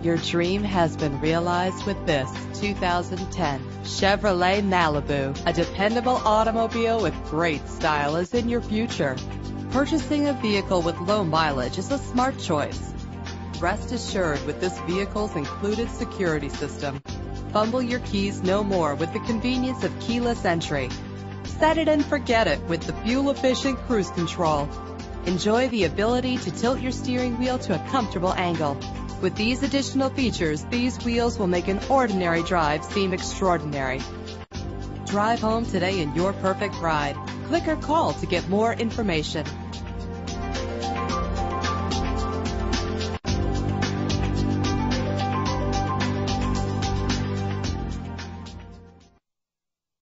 Your dream has been realized with this 2010 Chevrolet Malibu. A dependable automobile with great style is in your future. Purchasing a vehicle with low mileage is a smart choice. Rest assured with this vehicle's included security system. Fumble your keys no more with the convenience of keyless entry. Set it and forget it with the fuel-efficient cruise control. Enjoy the ability to tilt your steering wheel to a comfortable angle. With these additional features, these wheels will make an ordinary drive seem extraordinary. Drive home today in your perfect ride. Click or call to get more information.